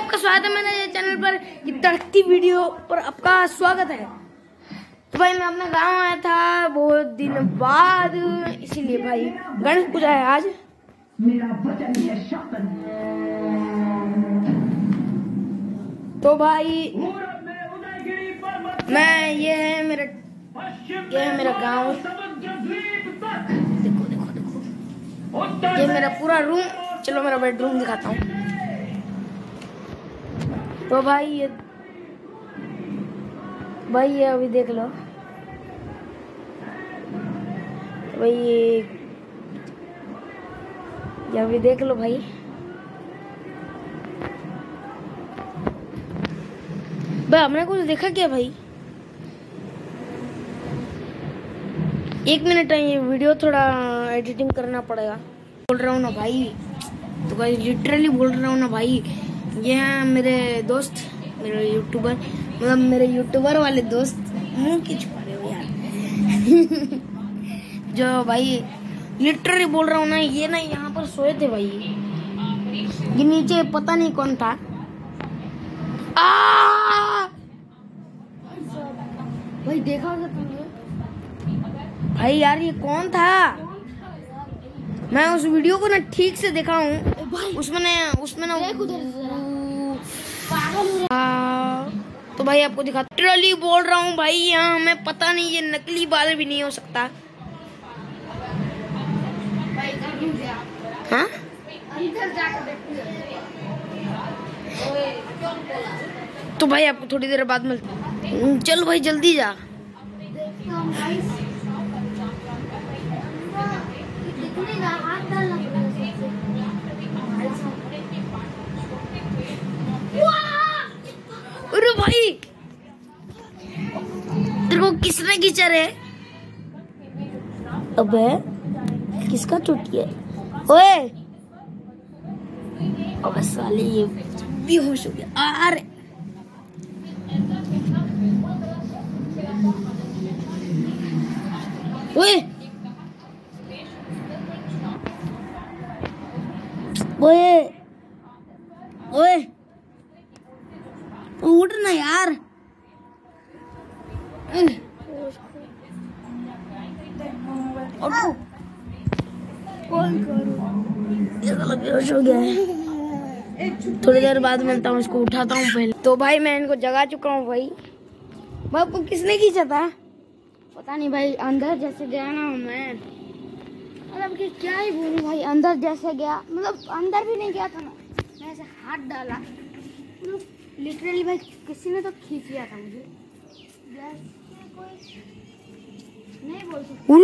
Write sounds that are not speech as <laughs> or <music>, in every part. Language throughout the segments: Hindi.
आपका स्वागत है मेरे चैनल पर। ये तड़कती वीडियो पर आपका स्वागत है। तो भाई, मैं अपने गाँव आया था बहुत दिन बाद, इसीलिए भाई गणेश पूजा है आज। तो भाई, में, ये है मेरा, ये है मेरा गाँव। देखो देखो देखो। ये मेरा पूरा रूम चलो मेरा बेडरूम दिखाता हूँ। तो भाई ये भाई ये अभी देख लो। भाई ये ये अभी देख लो भाई। भाई, हमने कुछ देखा क्या भाई? एक मिनट ये वीडियो थोड़ा एडिटिंग करना पड़ेगा। बोल रहा हूँ ना भाई। तो भाई लिटरली बोल रहा हूँ ना भाई। ये हैं मेरे दोस्त, मेरे यूट्यूबर मतलब मेरे यूट्यूबर वाले दोस्त। मुँह की छुपा रहे हो यार। <laughs> जो भाई लिटरली बोल रहा हूँ ना, ये ना यहाँ पर सोए थे भाई। ये नीचे पता नहीं कौन था। आ! भाई, देखा होगा तुमने? भाई, यार, ये कौन था? मैं उस वीडियो को ना ठीक से देखा हूँ। उसमें ना उसमें ना तो भाई आपको दिखा लिटरली बोल रहा हूँ भाई यहाँ हमें पता नहीं ये नकली बाल भी नहीं हो सकता। हाँ? तो भाई आपको थोड़ी देर बाद मिल चल भाई जल्दी जा अरे भाई। तेरे को किसने खींचा रे? अबे किसका चोटी है? ओए। अबे साले, ये बेहोश हो गया। अरे ओए। ओए। ओए। उठ ना यार। हो गया है। थोड़ी देर बाद मिलता हूँ इसको उठाता हूँ पहले। तो भाई मैं इनको जगा चुका हूँ भाई। भाई आपको किसने खींचा था? पता नहीं भाई अंदर जैसे गया ना मैं। मतलब कि क्या ही बोलूँ भाई अंदर जैसे गया। मतलब अंदर भी नहीं गया था ना। मैं ऐसे हाथ डाला। मतलब लिटरली भाई किसी ने तो खींच लिया था मुझे। नहीं बोल सकता?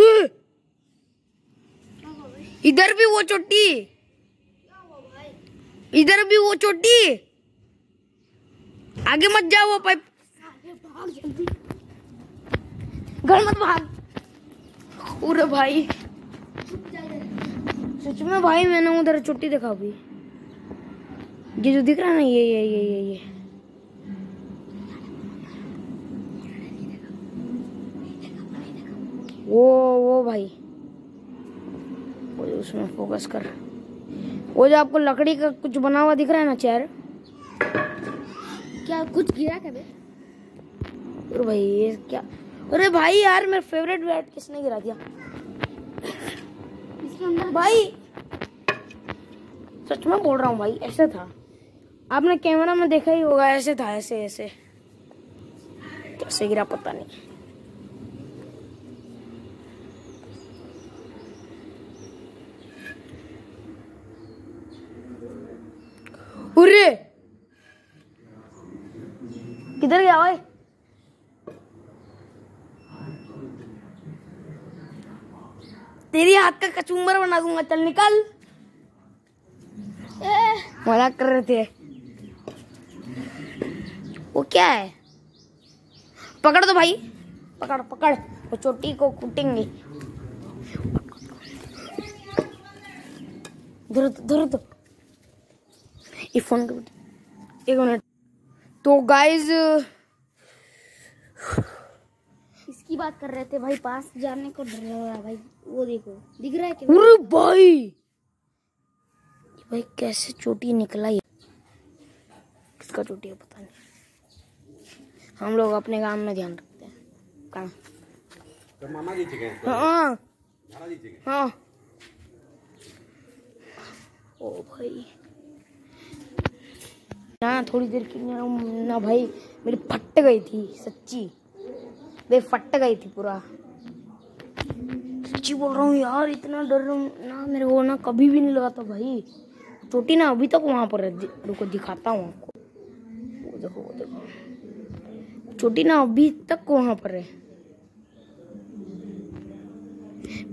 इधर भी वो चोटी? इधर भी वो चोटी। आगे मत जाओ वो पाइप। भाग जल्दी। घर मत भाग। अरे भाई। सच में भाई मैंने उधर चोटी देखा अभी। ये जो दिख रहा है ना ये ये ये ये ये। वो वो भाई। वो जो उसमें फोकस कर। वो जो आपको लकड़ी का कुछ बना हुआ दिख रहा है ना चेयर? क्या कुछ गिरा बे? अरे भाई ये क्या? अरे भाई यार मेरा फेवरेट बैट किसने गिरा दिया? भाई सच में बोल रहा हूँ भाई ऐसे था। आपने कैमरा में देखा ही होगा ऐसे था ऐसे ऐसे। कैसे गिरा पता नहीं। उरे किधर गया भाई? तेरी हाथ का कचूमर बना दूँगा, चल निकल। मज़ाक कर रहे थे। वो क्या है? पकड़ दो भाई। पकड़ पकड़। वो चोटी को कूटेंगे। धर धर दो ये फ़ोन कर एक मिनट। तो गाइज़ इसकी बात कर रहे थे भाई पास जाने को डर रहा है भाई। वो देखो दिख रहा है क्या अरे भाई! ये भाई कैसे चोटी निकला ये? किसका चोटी है पता नहीं। हम लोग अपने काम में ध्यान रखते हैं। काम। तो मामा जी ठीक तो हाँ? हाँ। ओ भाई। ना थोड़ी देर की ना, भाई मेरी फट गई थी सच्ची। वे फट गई थी पूरा। सच्ची बोल रहा हूँ यार इतना डर रहा हूँ। ना मेरे को ना कभी भी नहीं लगा था भाई। चोटी ना अभी तक वहाँ पर है रुको दिखाता हूँ आपको। वो देखो वो देखो। चोटी ना अभी तक वहाँ पर है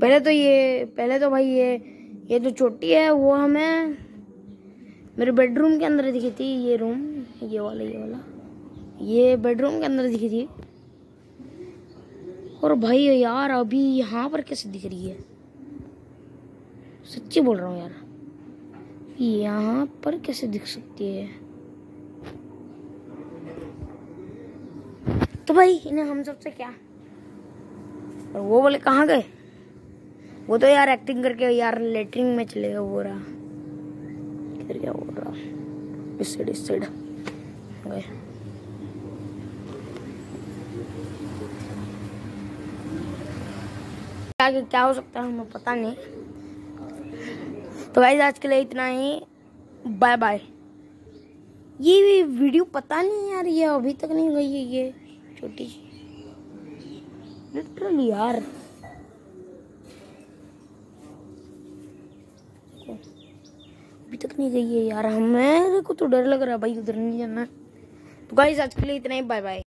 पहले तो ये पहले तो भाई ये ये जो चोटी है वो हमें मेरे बेडरूम के अंदर दिखी थी ये रूम ये वाला ये वाला। ये बेडरूम के अंदर दिखी थी। और भाई यार, अभी यहाँ पर कैसे दिख रही है? सच्ची बोल रहा हूँ यार। यहाँ पर कैसे दिख सकती है? तो भाई, इन्हें हम सबसे क्या? और वो बोले कहाँ गए? वो तो यार एक्टिंग करके यार लेटरिन में चलेगा वो रहा इधर क्या बोल रहा? इस साइड इस साइड गए आगे क्या हो सकता है? हमें पता नहीं। तो गाइस आज के लिए इतना ही। बाय बाय ये भी वीडियो पता नहीं यार, ये अभी तक नहीं गई है ये छोटी लिटरली यार। गई है यार। हमें को तो डर लग रहा है भाई, उधर नहीं जाना। तो गाइस आज के लिए इतना ही। Bye bye